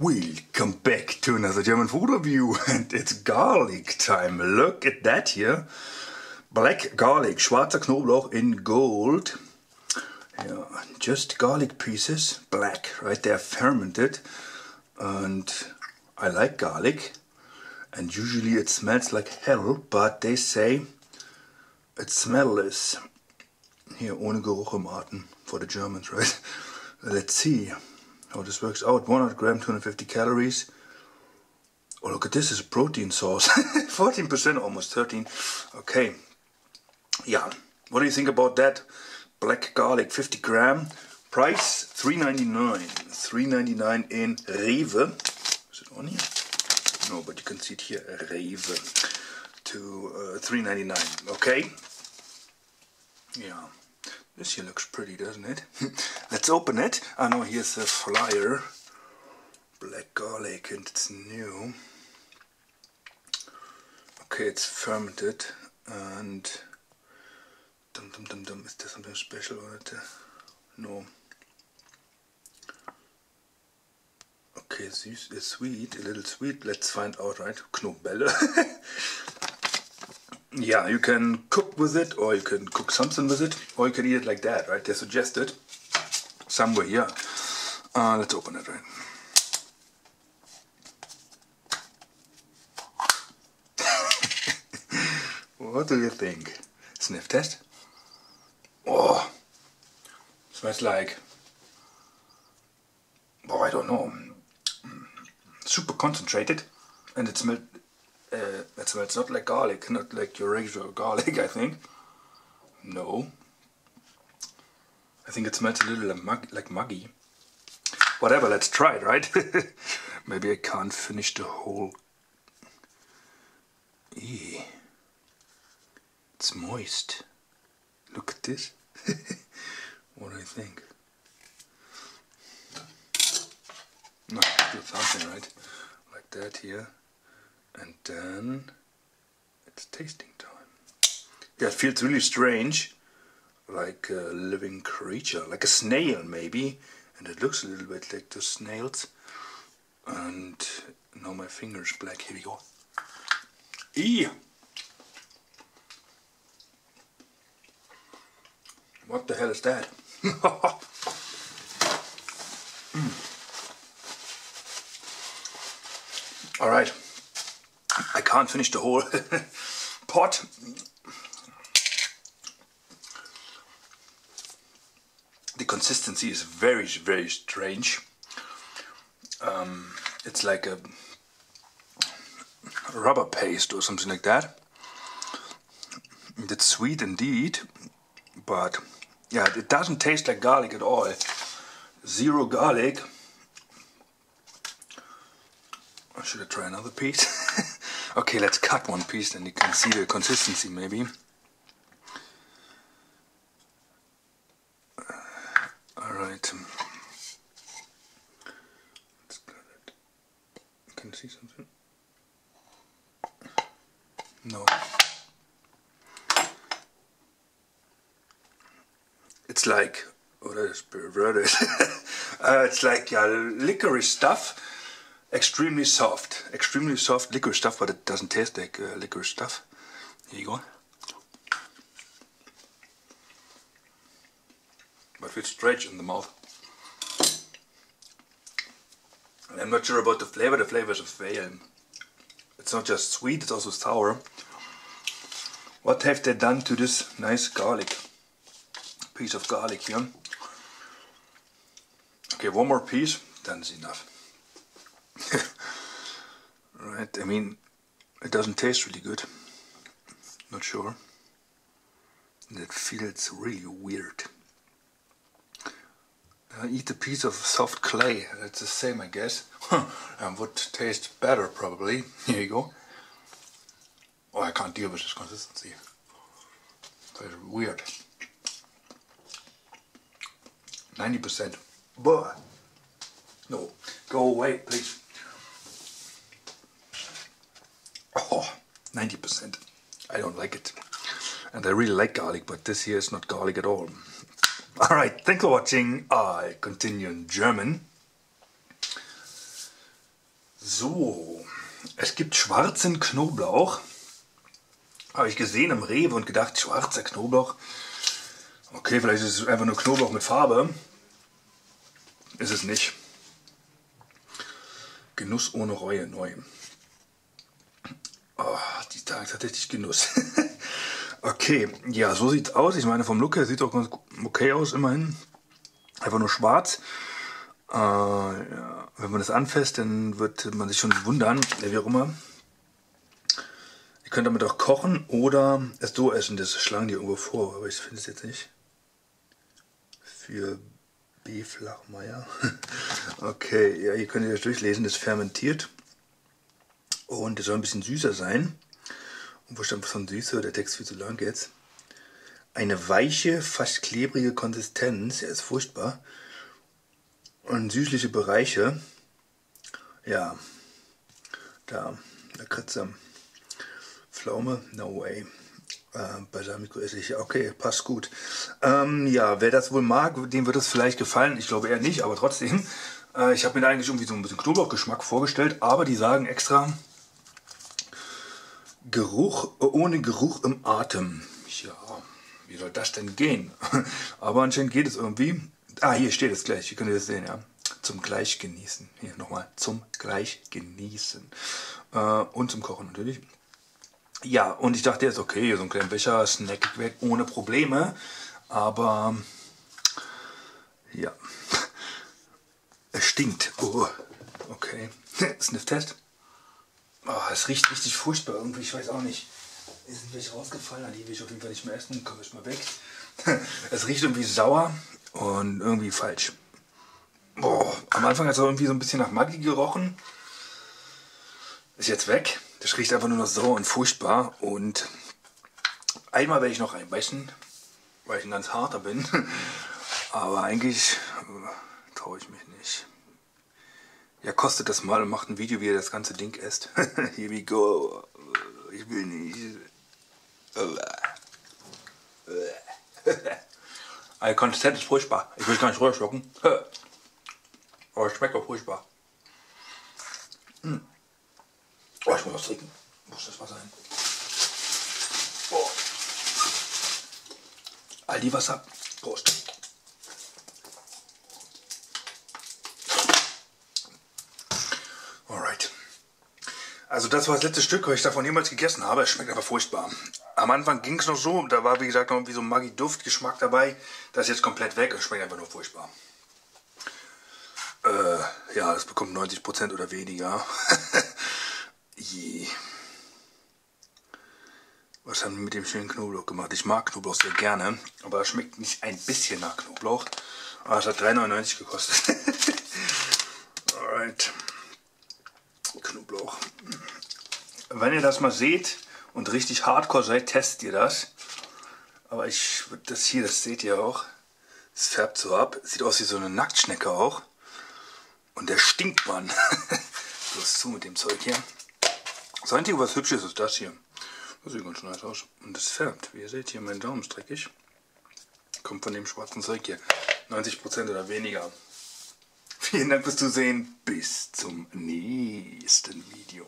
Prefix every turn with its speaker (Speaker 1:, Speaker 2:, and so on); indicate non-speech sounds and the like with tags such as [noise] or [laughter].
Speaker 1: Welcome back to another German food review [laughs] and it's garlic time. Look at that here. Black garlic, schwarzer Knoblauch in gold. Yeah, just garlic pieces, black, right? They're fermented and I like garlic and usually it smells like hell, but they say it smellless. Here, ohne Geruch im Atem for the Germans, [laughs] right? Let's see how this works out. 100 gram, 250 calories. Oh, look at this, is a protein source. [laughs] 14%, almost 13. Okay. Yeah, what do you think about that? Black garlic, 50 gram. Price, 3.99. 3.99 in Rewe. Is it on here? No, but you can see it here, Rewe. To uh, 3.99, okay? Yeah. This here looks pretty, doesn't it? [laughs] Let's open it. I know here's a flyer. Black garlic and it's new. Okay, it's fermented and dum dum dum dum. Is there something special on it? No. Okay, it's, it's sweet, a little sweet. Let's find out, right? Knobelle. [laughs] yeah, you can cook with it or you can cook something with it or you can eat it like that, right? They suggested somewhere here. Uh, let's open it, right? [laughs] what do you think? Sniff test? Oh, smells like, oh, I don't know, super concentrated and it smells uh, it smells not like garlic, not like your regular garlic, I think. No. I think it smells a little like, mug like muggy. Whatever, let's try it, right? [laughs] Maybe I can't finish the whole... Eee. It's moist. Look at this. [laughs] what do you think? No, do something, right? Like that here and then it's tasting time. Yeah, it feels really strange, like a living creature, like a snail maybe, and it looks a little bit like the snails. And now my finger's black, here we go. Eee! What the hell is that? [laughs] mm. All right. I can't finish the whole [laughs] pot. The consistency is very, very strange. Um, it's like a rubber paste or something like that. It's sweet indeed, but yeah, it doesn't taste like garlic at all. Zero garlic. Should I try another piece? [laughs] okay, let's cut one piece and you can see the consistency maybe. Alright. Let's cut it. Can you see something? No. It's like, oh that is perverted. [laughs] uh, it's like uh, licorice stuff extremely soft, extremely soft licorice stuff, but it doesn't taste like uh, licorice stuff. Here you go. But it's stretch in the mouth. I'm not sure about the flavor, the flavor is a fail. It's not just sweet, it's also sour. What have they done to this nice garlic? Piece of garlic here. Okay, one more piece, then it's enough. [laughs] right, I mean, it doesn't taste really good. Not sure. It feels really weird. I eat a piece of soft clay. It's the same, I guess. and would taste better, probably. [laughs] Here you go. Oh, I can't deal with this consistency. It's weird. 90%. But no, go away, please. 90%. I don't like it. And I really like garlic, but this here is not garlic at all. Alright, thanks for watching. I continue in German. So, es gibt schwarzen Knoblauch. Habe ich gesehen im Rewe und gedacht, schwarzer Knoblauch. Okay, vielleicht ist es einfach nur Knoblauch mit Farbe. Ist es nicht. Genuss ohne Reue, neu. Oh, die Tag tatsächlich Genuss. [laughs] okay, ja, so sieht's aus. Ich meine, vom Look her sieht auch ganz okay aus, immerhin. Einfach nur schwarz. Äh, ja. Wenn man das anfasst, dann wird man sich schon wundern, wie auch immer. Ihr könnt damit auch kochen oder es so essen. Das schlagen die irgendwo vor, aber ich finde es jetzt nicht. Für B. Flachmeier. [laughs] okay, ja, ihr könnt euch durchlesen. Das fermentiert. Und es soll ein bisschen süßer sein. Und wo stand von Süße? Der Text viel zu lang jetzt. Eine weiche, fast klebrige Konsistenz. Er ist furchtbar. Und süßliche Bereiche. Ja. Da. Lakritze. Pflaume. No way. Äh, Balsamico-Essig. Okay, passt gut. Ähm, ja, wer das wohl mag, dem wird das vielleicht gefallen. Ich glaube eher nicht, aber trotzdem. Äh, ich habe mir da eigentlich irgendwie so ein bisschen Knoblauchgeschmack vorgestellt, aber die sagen extra Geruch ohne Geruch im Atem. Ja, wie soll das denn gehen? [laughs] aber anscheinend geht es irgendwie. Ah, hier steht es gleich. Hier könnt ihr das sehen, ja. Zum Gleichgenießen. Hier nochmal. Zum Gleichgenießen. Äh, und zum Kochen natürlich. Ja, und ich dachte jetzt, okay, so ein kleiner Becher, snack weg ohne Probleme. Aber ja, [laughs] es stinkt. Oh, okay. [laughs] Sniff-Test. Oh, es riecht richtig furchtbar irgendwie, ich weiß auch nicht. Ist sind welche rausgefallen, die will ich auf jeden Fall nicht mehr essen, komme ich mal weg. [laughs] es riecht irgendwie sauer und irgendwie falsch. Boah, am Anfang hat es irgendwie so ein bisschen nach Maggi gerochen. Ist jetzt weg. Das riecht einfach nur noch sauer und furchtbar. Und einmal werde ich noch reinbeißen, weil ich ein ganz harter bin. [laughs] Aber eigentlich äh, traue ich mich nicht. Ja, kostet das mal und macht ein Video, wie ihr das ganze Ding esst. [laughs] Here we go. Ich will nicht. [laughs] Die Konsistenz ist furchtbar. Ich will es gar nicht runterschlucken. [laughs] Aber es schmeckt auch furchtbar. Hm. Oh, ich muss was trinken. Muss das mal sein. Oh. Aldi Wasser. Prost. Alright. Also das war das letzte Stück, was ich davon jemals gegessen habe. Es schmeckt einfach furchtbar. Am Anfang ging es noch so, da war wie gesagt noch irgendwie so ein Maggi-Duftgeschmack dabei. Das ist jetzt komplett weg. Es schmeckt einfach nur furchtbar. Äh, ja, das bekommt 90% oder weniger. [laughs] Je. Was haben wir mit dem schönen Knoblauch gemacht? Ich mag Knoblauch sehr gerne, aber es schmeckt nicht ein bisschen nach Knoblauch. Aber es hat 3,99 gekostet. [laughs] Alright. Knoblauch. Wenn ihr das mal seht und richtig hardcore seid, testet ihr das. Aber ich, das hier, das seht ihr auch. Es färbt so ab. Sieht aus wie so eine Nacktschnecke auch. Und der stinkt, Mann. [laughs] Los zu mit dem Zeug hier. Das Einzige, was hübsch ist, ist das hier. Das sieht ganz nice aus. Und es färbt. Wie ihr seht, hier mein Daumen ist dreckig. Kommt von dem schwarzen Zeug hier. 90% oder weniger. Vielen Dank fürs Zusehen. Bis zum nächsten Video.